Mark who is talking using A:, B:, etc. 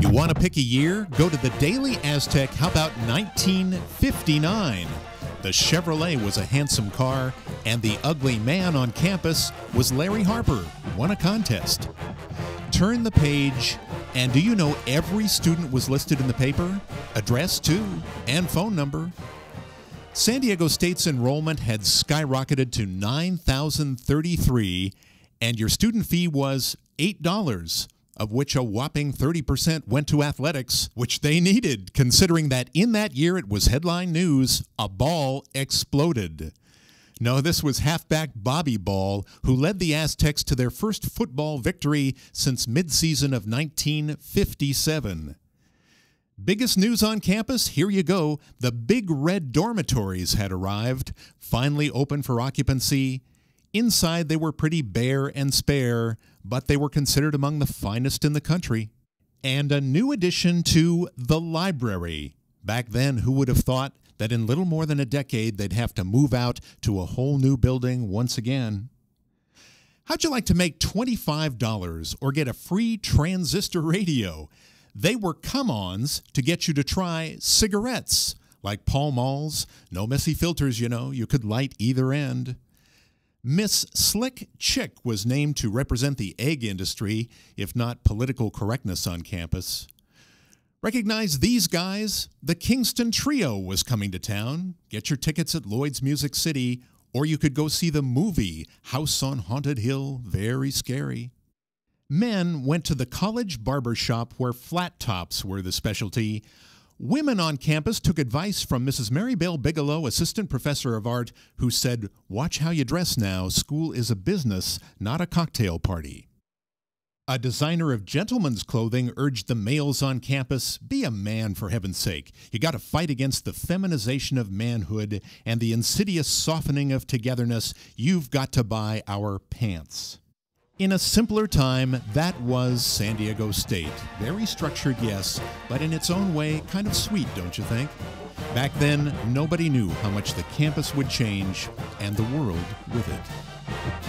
A: You want to pick a year? Go to the Daily Aztec. How about 1959? The Chevrolet was a handsome car, and the ugly man on campus was Larry Harper, won a contest. Turn the page, and do you know every student was listed in the paper? Address, too, and phone number. San Diego State's enrollment had skyrocketed to 9,033, and your student fee was $8 of which a whopping 30% went to athletics, which they needed, considering that in that year it was headline news a ball exploded. No, this was halfback Bobby Ball, who led the Aztecs to their first football victory since midseason of 1957. Biggest news on campus? Here you go. The Big Red dormitories had arrived, finally open for occupancy. Inside, they were pretty bare and spare, but they were considered among the finest in the country. And a new addition to the library. Back then, who would have thought that in little more than a decade they'd have to move out to a whole new building once again? How'd you like to make $25 or get a free transistor radio? They were come ons to get you to try cigarettes, like Pall Malls. No messy filters, you know, you could light either end. Miss Slick Chick was named to represent the egg industry, if not political correctness on campus. Recognize these guys? The Kingston Trio was coming to town. Get your tickets at Lloyd's Music City, or you could go see the movie House on Haunted Hill. Very scary. Men went to the college barber shop where flat tops were the specialty, Women on campus took advice from Mrs. Marybelle Bigelow, assistant professor of art, who said, Watch how you dress now. School is a business, not a cocktail party. A designer of gentlemen's clothing urged the males on campus be a man, for heaven's sake. You got to fight against the feminization of manhood and the insidious softening of togetherness. You've got to buy our pants. In a simpler time, that was San Diego State. Very structured, yes, but in its own way, kind of sweet, don't you think? Back then, nobody knew how much the campus would change, and the world with it.